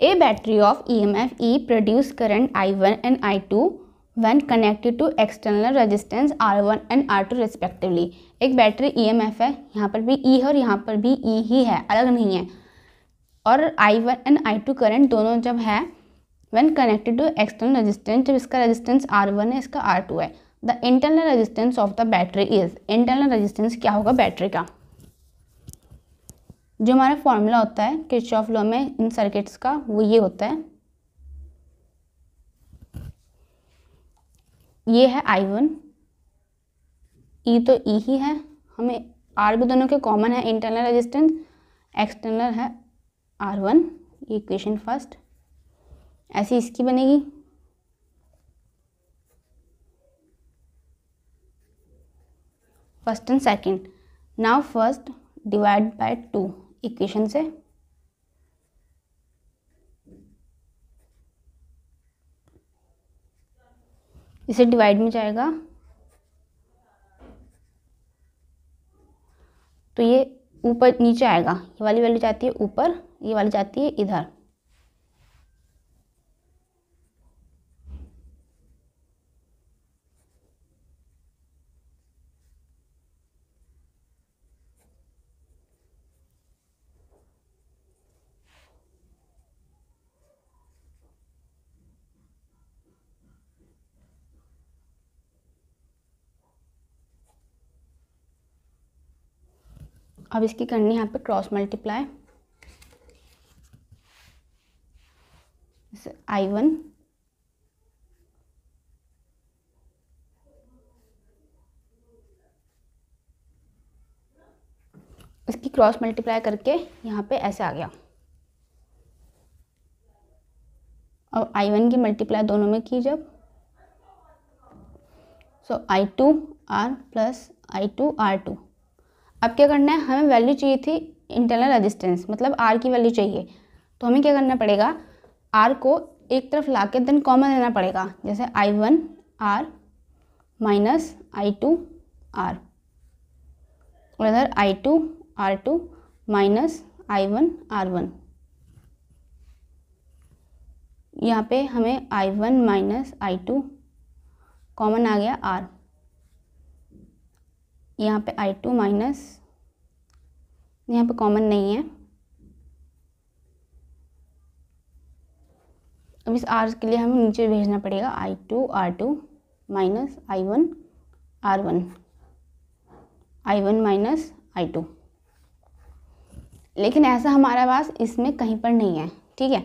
A battery of EMF E produce current I1 and I2 when connected to external resistance R1 and R2 respectively. एक battery EMF है यहाँ पर भी E है और यहाँ पर भी E ही है अलग नहीं है और I1 एंड I2 करंट दोनों जब है when connected to external resistance जब इसका रेजिस्टेंस R1 है इसका R2 है the internal resistance of the battery is internal resistance क्या होगा बैटरी का जो हमारा फॉर्मूला होता है किरचॉफ लॉ में इन सर्किट्स का, वो ये होता है। ये है आई वन ई तो ई e ही है। हमें आर भी दोनों के कॉमन है इंटरनल रेजिस्टेंस एक्सटर्नल है आर वन ये इक्वेशन फ़र्स्ट ऐसी इसकी बनेगी। First and second now first divide by two equation से? इसे डिवाइड में जाएगा। तो ये ऊपर नीचे आएगा। ये वाली वैल्यू जाती है ऊपर, ये वाली जाती है इधर। अब इसकी करनी है यहाँ पे क्रॉस मल्टीप्लाई आई वन इसकी क्रॉस मल्टीप्लाई करके यहाँ पे ऐसे आ गया. और आई वन की मल्टीप्लाई दोनों में की जब. So I two R plus I two R two अब क्या करना है? हमें वैल्यू चाहिए थी इंटरनल रजिस्टेंस मतलब आर की वैल्यू चाहिए। तो हमें क्या करना पड़ेगा? आर को एक तरफ़ ला के देन कॉमन लेना पड़ेगा। जैसे I one R minus I two R और इधर I two R two minus I one R one यहाँ पे हमें I one minus I two common आ गया आर यहाँ पे आई टू माइनस यहाँ पे कॉमन नहीं है। अब इस आर के लिए हमें नीचे भेजना पड़ेगा I two R two minus I one R one I one minus I two लेकिन ऐसा हमारा पास इसमें कहीं पर नहीं है, ठीक है?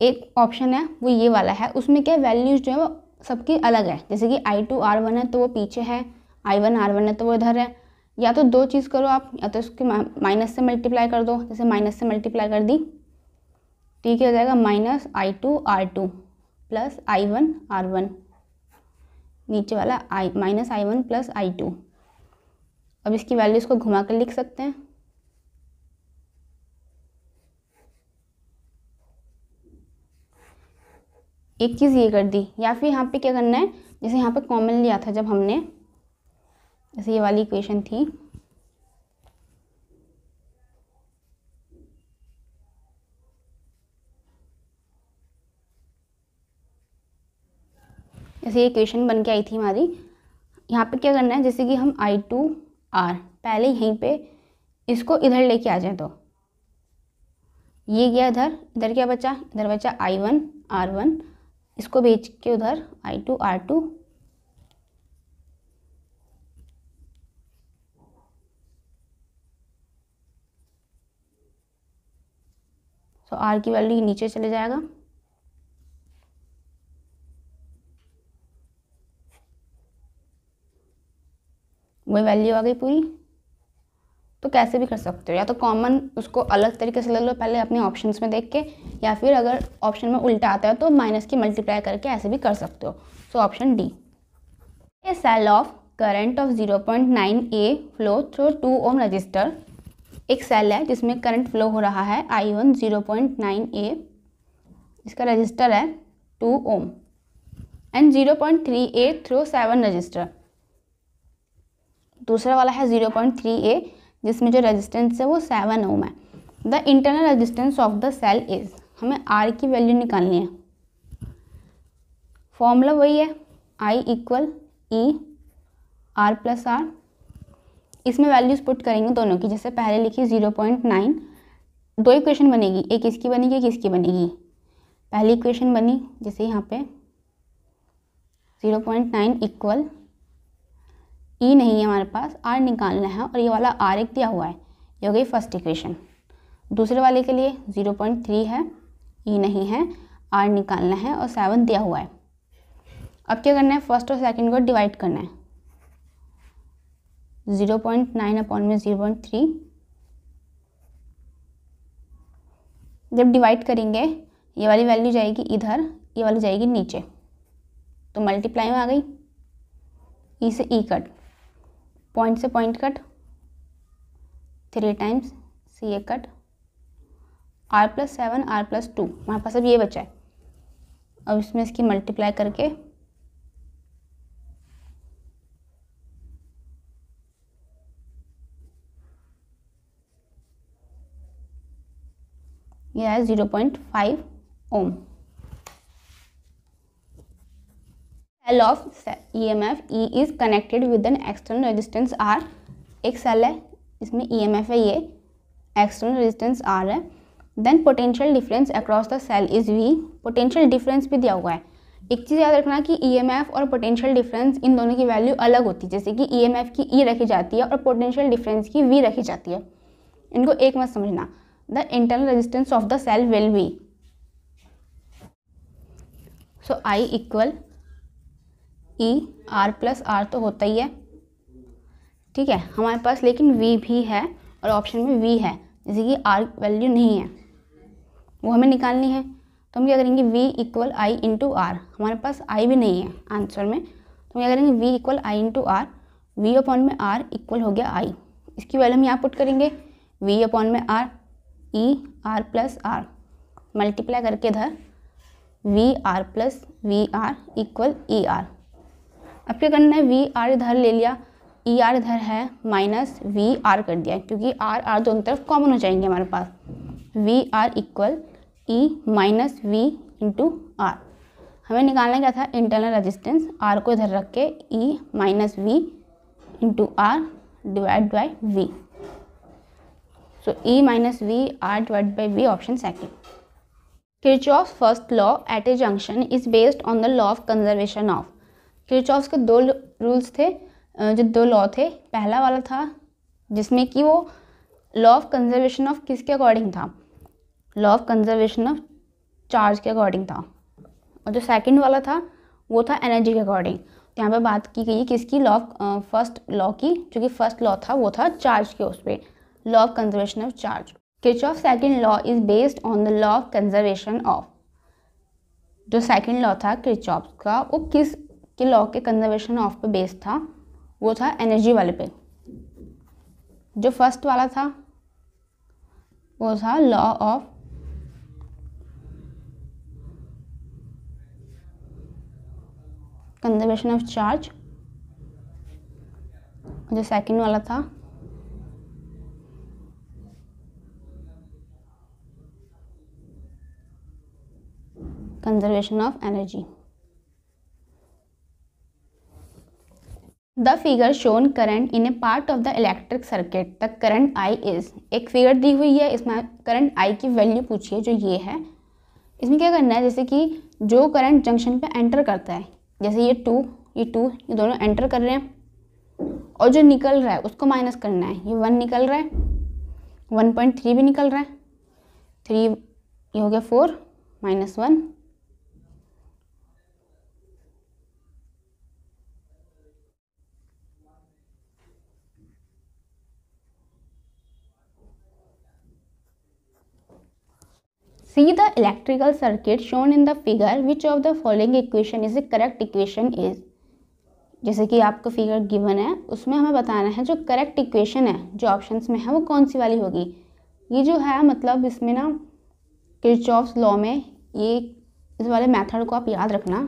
एक ऑप्शन है, वो ये वाला है, उसमें क्या वैल्यूज़ जो है वो सबकी अलग है। जैसे कि आई टू आर वन है तो वो पीछे है। आई वन आर वन है तो वो इधर है। या तो दो चीज़ करो आप, या तो इसकी माइनस से मल्टीप्लाई कर दो। जैसे माइनस से मल्टीप्लाई कर दी, ठीक हो जाएगा minus I two R two plus I one R one नीचे वाला I minus I one plus I two अब इसकी वैल्यूज़ को घुमा कर लिख सकते हैं। एक चीज़ ये कर दी। या फिर यहाँ पे क्या करना है, जैसे यहाँ पे कॉमन लिया था जब हमने जैसे ये वाली इक्वेशन थी। जैसे ये इक्वेशन बन के आई थी हमारी। यहाँ पे क्या करना है, जैसे कि हम आई टू आर पहले यहीं पे इसको इधर लेके आ जाए तो। ये गया इधर इधर क्या बचा? इधर बचा आई वन आर वन इसको भेज के उधर आई टू आर टू तो आर की वैल्यू नीचे चले जाएगा। वही वैल्यू आ गई पूरी। तो कैसे भी कर सकते हो, या तो कॉमन उसको अलग तरीके से ले लो पहले अपने ऑप्शंस में देख के, या फिर अगर ऑप्शन में उल्टा आता है तो माइनस की मल्टीप्लाई करके ऐसे भी कर सकते हो। So option D A cell of current of 0.9 A flow through two ohm resistor एक सेल है जिसमें करंट फ्लो हो रहा है I one zero point nine A इसका रजिस्टर है two ohm and zero point three A through seven resistor दूसरा वाला है ज़ीरो पॉइंट थ्री ए जिसमें जो रेजिस्टेंस है वो सेवन ओम है. The internal resistance of the cell is हमें आर की वैल्यू निकालनी है. फॉर्मूला वही है I equal E R plus R इसमें वैल्यूज़ पुट करेंगे दोनों की, जैसे पहले लिखी ज़ीरो पॉइंट नाइन दो इक्वेशन बनेगी, एक इसकी बनेगी, एक इसकी बनेगी। पहली इक्वेशन बनी, जैसे यहाँ पे zero point nine equal E नहीं है हमारे पास आर निकालना है और ये वाला आर एक दिया हुआ है, ये हो गई फ़र्स्ट इक्वेशन दूसरे वाले के लिए ज़ीरो पॉइंट थ्री है ई नहीं है आर निकालना है और सेवन दिया हुआ है। अब क्या करना है फ़र्स्ट और सेकंड को डिवाइड करना है। ज़ीरो पॉइंट नाइन अपॉन में ज़ीरो पॉइंट थ्री। जब डिवाइड करेंगे, ये वाली वैल्यू जाएगी इधर, ये वाली जाएगी नीचे। तो मल्टीप्लाई में आ गई। ई से ई कट पॉइंट से point cut three times C A cut R plus seven R plus two हमारे पास अब ये बचा है। अब इसमें इसकी मल्टीप्लाई करके ये है zero point five ohm. Cell of E M F E is connected with an external resistance R एक सेल है, इसमें ई एम एफ़ है ये एक्सटर्नल रेजिस्टेंस आर है। Then potential difference across the cell is V potential difference भी दिया हुआ है। एक चीज़ याद रखना कि ई एम एफ़ और पोटेंशियल डिफरेंस इन दोनों की वैल्यू अलग होती है, जैसे कि ई एम एफ़ की ई e रखी जाती है और पोटेंशियल डिफरेंस की वी रखी जाती है। इनको एक मत समझना। The internal resistance of the cell will be. So, i equal e r plus R तो होता ही है। ठीक है? हमारे पास लेकिन v भी है और ऑप्शन में v है। जैसे कि r वैल्यू नहीं है। वो हमें निकालनी है। तो हम क्या करेंगे? V equal I into R हमारे पास i भी नहीं है आंसर में। तो हम क्या करेंगे? V equal I into R V upon में r इक्वल हो गया i इसकी वैल्यू हम यहाँ पुट करेंगे। V अपॉन में r E R plus R multiply करके इधर V R plus V R equal E R अब क्या करना है? वी आर इधर ले लिया। ई आर इधर है माइनस वी आर कर दिया। क्योंकि आर आर दोनों तरफ़ कॉमन हो जाएँगे हमारे पास। V R equal E minus V into R हमें निकालना क्या था? इंटरनल रेजिस्टेंस आर को इधर रख के E minus V into R divide by V So E minus V R divided by V option second. Kirchhoff's first law at a junction is based on the law of conservation of. Kirchhoff's के दो rules थे जो दो law थे, पहला वाला था, जिसमें कि वो लॉ ऑफ़ कंजर्वेशन ऑफ़ किसके अकॉर्डिंग था law of conservation of charge के अकॉर्डिंग था और जो सेकंड वाला था, वो था एनर्जी के अकॉर्डिंग तो यहाँ पे बात की गई किसकी लॉ फ़र्स्ट लॉ की, जो कि फ़र्स्ट लॉ था, वो था चार्ज के उस पर law of conservation of charge Kirchhoff second law is based on the law of conservation of जो सेकेंड लॉ था किच का, वो किस, के लॉ के कंजर्वेशन ऑफ़ पे बेस्ड था? वो था एनर्जी वाले पे। जो फ़र्स्ट वाला था, वो था law of conservation of charge जो सेकेंड वाला था conservation of energy. The figure shown current in a part of the electric circuit. The current I is, एक फिगर दी हुई है, इसमें करंट I की वैल्यू पूछिए, जो ये है इसमें क्या करना है, जैसे कि जो करंट जंक्शन पे एंटर करता है, जैसे ये टू ये टू ये दोनों एंटर कर रहे हैं, और जो निकल रहा है, उसको माइनस करना है ये वन निकल रहा है वन पॉइंट थ्री भी निकल रहा है थ्री ये हो गया four minus one See the electrical circuit shown in the figure. Which of the following equation is the correct equation is? जैसे कि आपको फिगर गिवन है, उसमें हमें बताना है जो करेक्ट इक्वेशन है, जो ऑप्शंस में है, वो कौन सी वाली होगी ये जो है मतलब इसमें ना किरचॉफ्स लॉ में ये, इस वाले मेथड को आप याद रखना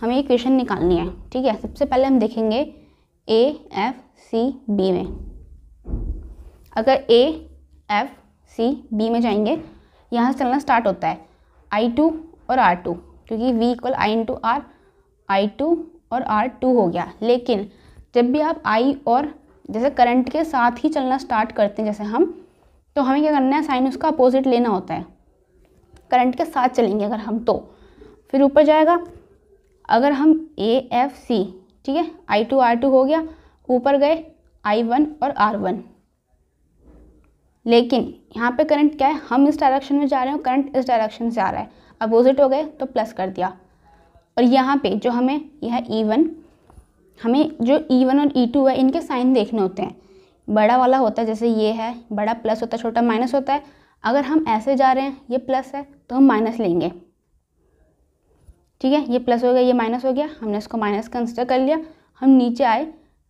हमें इक्वेशन निकालनी है, ठीक है सबसे पहले हम देखेंगे ए एफ़ सी बी में अगर ए एफ़ सी बी में जाएँगे यहाँ से चलना स्टार्ट होता है। आई टू और आर टू क्योंकि V equal I into R I two और आर टू हो गया। लेकिन जब भी आप आई और जैसे करंट के साथ ही चलना स्टार्ट करते हैं, जैसे हम तो हमें क्या करना है? साइन उसका अपोजिट लेना होता है। करंट के साथ चलेंगे अगर हम तो। फिर ऊपर जाएगा, अगर हम ए एफ़ सी ठीक है? आई टू आर टू हो गया। ऊपर गए आई वन और आर वन लेकिन यहाँ पे करंट क्या है? हम इस डायरेक्शन में जा रहे हैं करंट इस डायरेक्शन से आ रहा है। अपोजिट हो गए तो प्लस कर दिया। और यहाँ पे जो हमें, यह ई वन हमें जो ई वन और ई टू है, इनके साइन देखने होते हैं। बड़ा वाला होता है, जैसे ये है, बड़ा प्लस होता है, छोटा माइनस होता है। अगर हम ऐसे जा रहे हैं, ये प्लस है तो हम माइनस लेंगे। ठीक है? ये प्लस हो गया, ये माइनस हो गया, हमने इसको माइनस कंसिडर कर लिया। हम नीचे आए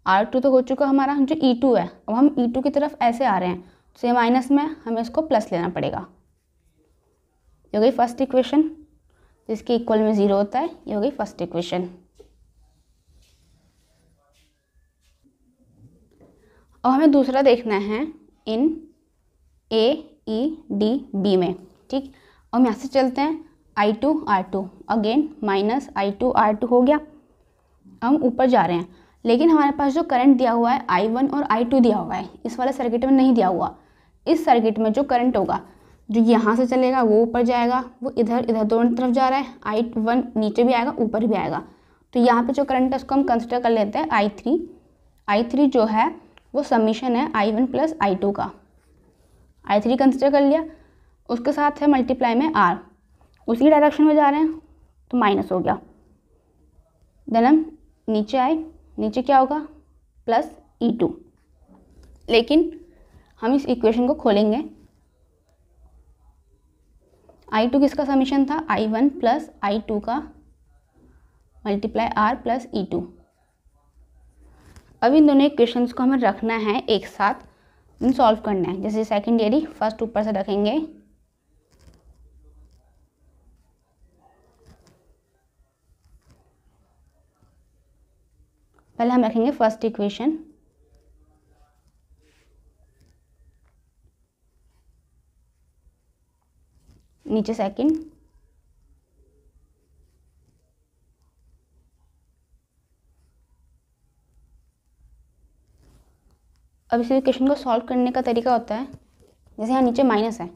आर टू तो हो चुका हमारा, जो ई टू है। अब हम ई टू की तरफ़ ऐसे आ रहे हैं। तो ये माइनस में हमें इसको प्लस लेना पड़ेगा। ये हो गई फ़र्स्ट इक्वेशन जिसके इक्वल में ज़ीरो होता है, ये हो गई फ़र्स्ट इक्वेशन अब हमें दूसरा देखना है इन ए ई डी बी में, ठीक? और हम यहाँ से चलते हैं I two R two again minus I two R two हो गया। हम ऊपर जा रहे हैं। लेकिन हमारे पास जो करंट दिया हुआ है आई वन और आई टू दिया हुआ है, इस वाले सर्किट में नहीं दिया हुआ। इस सर्किट में जो करंट होगा, जो यहाँ से चलेगा, वो ऊपर जाएगा, वो इधर इधर दोनों तरफ़ जा रहा है आई वन नीचे भी आएगा, ऊपर भी आएगा। तो यहाँ पे जो करंट है, उसको हम कंसिडर कर लेते हैं आई थ्री आई थ्री जो है, वो समीशन है I one plus I two का। आई थ्री कंसिडर कर लिया, उसके साथ है मल्टीप्लाई में आर उसी डायरेक्शन में जा रहे हैं तो माइनस हो गया। देन हम नीचे आए नीचे क्या होगा? प्लस ई टू लेकिन हम इस इक्वेशन को खोलेंगे। आई टू किसका समीशन था? I one plus I two का multiply R plus E two अब इन दोनों इक्वेशंस को हमें रखना है एक साथ। सॉल्व करना है। जैसे सेकेंड ईयरी फ़र्स्ट ऊपर से रखेंगे। पहले हम रखेंगे फ़र्स्ट इक्वेशन नीचे सेकंड अब इस इक्वेशन को सॉल्व करने का तरीका होता है। जैसे यहाँ नीचे माइनस है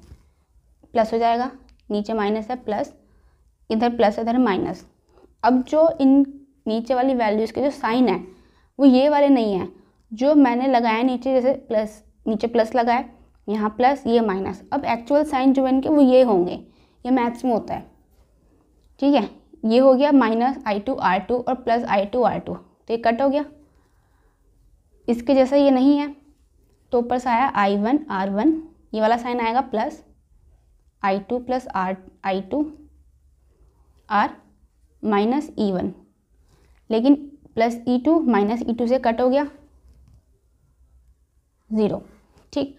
प्लस हो जाएगा। नीचे माइनस है प्लस इधर प्लस इधर माइनस अब जो इन नीचे वाली वैल्यूज़ के जो साइन है वो ये वाले नहीं हैं, जो मैंने लगाया नीचे, जैसे प्लस नीचे प्लस लगाया यहाँ प्लस ये माइनस अब एक्चुअल साइन जो इनके, वो ये होंगे, ये मैथ्स में होता है। ठीक है, ये हो गया minus I two R two और plus I two R two तो ये कट हो गया। इसके जैसा ये नहीं है तो ऊपर से आया आई वन आर वन ये वाला साइन आएगा plus I two plus R I two R minus E one लेकिन plus E two minus E two से कट हो गया। ज़ीरो। ठीक।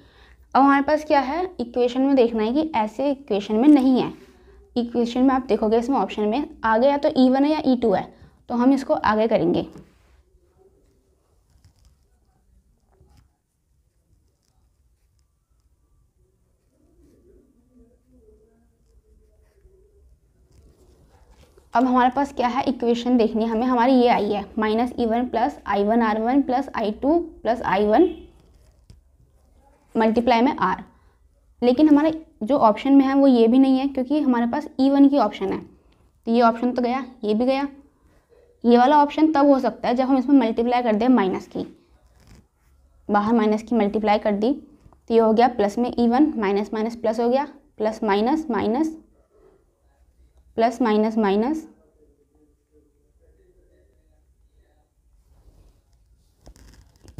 अब हमारे पास क्या है? इक्वेशन में देखना है कि ऐसे इक्वेशन में नहीं है। इक्वेशन में आप देखोगे इसमें ऑप्शन में आगे या तो ई वन है या ई टू है तो हम इसको आगे करेंगे। अब हमारे पास क्या है? इक्वेशन देखनी है हमें। हमारी ये आई है। Minus E one plus I one R one plus I two plus I one multiply में आर लेकिन हमारे जो ऑप्शन में है वो ये भी नहीं है क्योंकि हमारे पास ई वन की ऑप्शन है। तो ये ऑप्शन तो गया, ये भी गया। ये वाला ऑप्शन तब हो सकता है जब हम इसमें मल्टीप्लाई कर दें माइनस की। बाहर माइनस की मल्टीप्लाई कर दी। तो ये हो गया प्लस में E one minus minus plus हो गया। Plus minus minus plus minus minus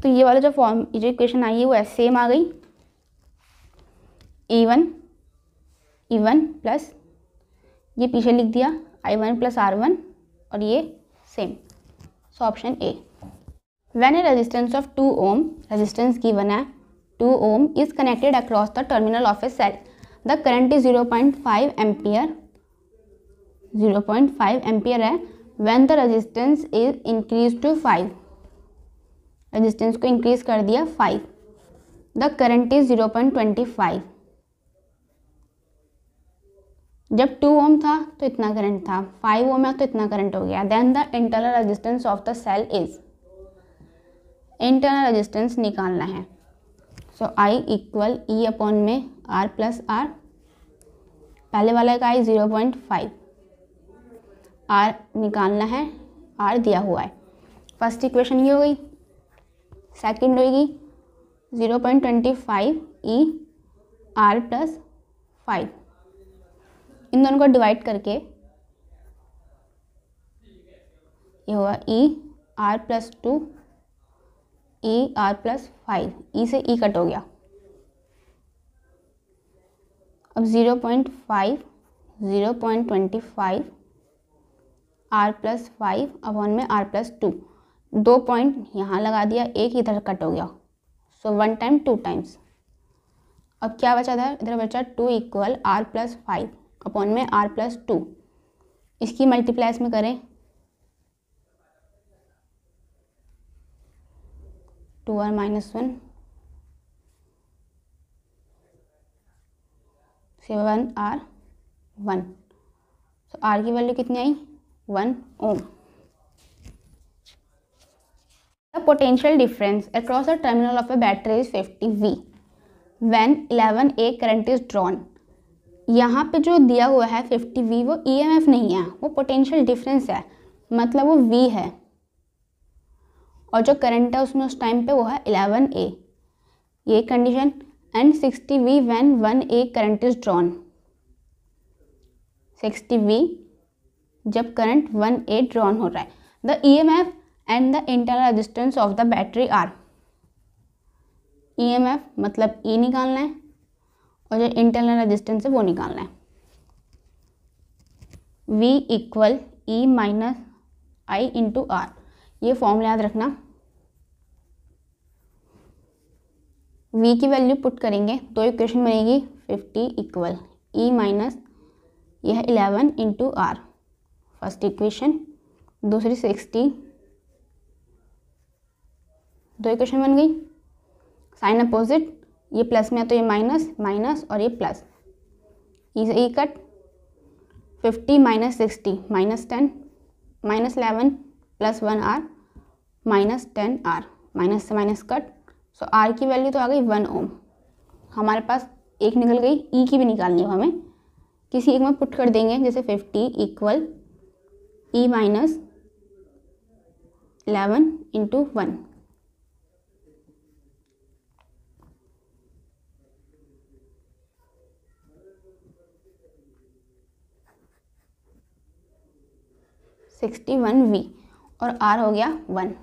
तो ये वाला जो फॉर्म जो इक्वेशन आई है, वो ऐसे सेम आ गई। A one E one plus ये पीछे लिख दिया I one plus R one और ये same so option A when a resistance of two ohm resistance given है two ohm is connected across the terminal of a cell the current is zero point five ampere है, when द resistance is increased to 5 resistance को increase कर दिया five the current is 0.25 जब two ohm था तो इतना करंट था. फाइव ओम है तो इतना करंट हो गया. Then the internal resistance of the cell is internal resistance निकालना है. So I equal E upon में आर प्लस आर पहले वाले का I zero point five. R निकालना है, आर दिया हुआ है। फ़र्स्ट इक्वेशन ये हो गई। सेकेंड होगी zero point twenty five E R plus five इन दोनों को डिवाइड करके ये हुआ E R plus two E R plus five E से ई e कट हो गया। अब zero point five zero point twenty five R plus five upon में आर प्लस टू। दो पॉइंट यहाँ लगा दिया, एक इधर कट हो गया। So one time two times अब क्या बचा था? इधर बचा two equal R plus five upon में आर प्लस टू। इसकी मल्टीप्लाई में करें। Two R minus one seven R one तो आर की वैल्यू कितनी आई? One ohm. The potential difference across the terminal of a battery is 50 V. When 11 A current is drawn, यहाँ पे जो दिया हुआ है फिफ्टी वी वो ई एम एफ़ नहीं है, वो पोटेंशियल डिफरेंस है मतलब वो वी है। और जो करंट है उसमें उस टाइम पे वो है इलेवन ए ये condition and sixty V when one A current is drawn sixty V जब करंट वन ए ड्रॉन हो रहा है। The E M F and the internal resistance of the battery R E M F मतलब E e निकालना है और जो internal resistance है वो निकालना है। V equal E minus I into R ये फॉर्मूला याद रखना। V की वैल्यू पुट करेंगे तो इक्वेशन बनेगी फिफ्टी इक्वल ई माइनस यह eleven into R first equation, दूसरी सिक्सटी दो इक्वेशन बन गई। साइन अपोजिट, ये प्लस में है तो ये माइनस माइनस और ये plus. E cut, fifty minus sixty, minus ten, minus eleven, plus one R, minus ten R. Minus से माइनस कट सो आर की वैल्यू तो आ गई वन ओम। हमारे पास एक निकल गई ई e की भी निकालनी है हमें। किसी एक में पुट कर देंगे, जैसे fifty equal E minus eleven into one sixty one V और आर हो गया वन